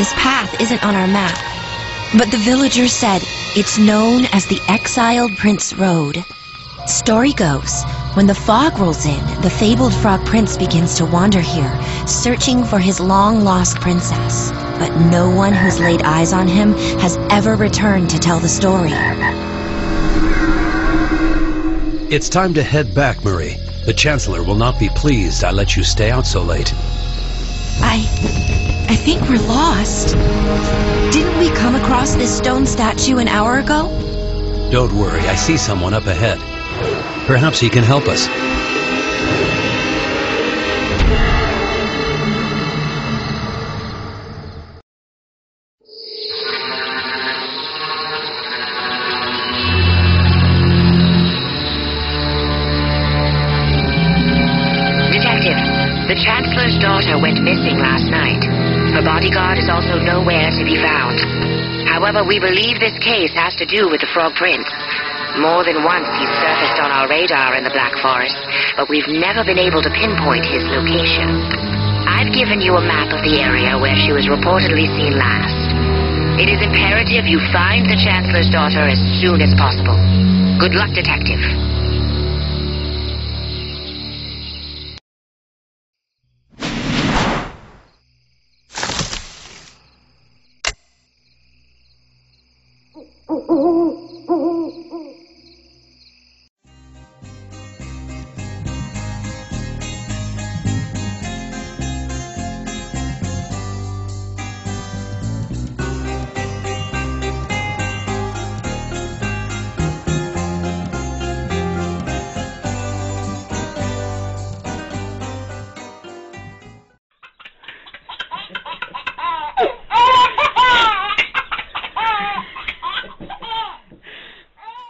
This path isn't on our map, but the villagers said it's known as the Exiled Prince Road. Story goes, when the fog rolls in, the fabled frog prince begins to wander here, searching for his long-lost princess. But no one who's laid eyes on him has ever returned to tell the story. It's time to head back, Marie. The Chancellor will not be pleased I let you stay out so late. I... I think we're lost. Didn't we come across this stone statue an hour ago? Don't worry, I see someone up ahead. Perhaps he can help us. Detective, the Chancellor's daughter went missing last night. Her bodyguard is also nowhere to be found. However, we believe this case has to do with the Frog Prince. More than once he's surfaced on our radar in the Black Forest, but we've never been able to pinpoint his location. I've given you a map of the area where she was reportedly seen last. It is imperative you find the Chancellor's daughter as soon as possible. Good luck, Detective. Oh, oh, oh.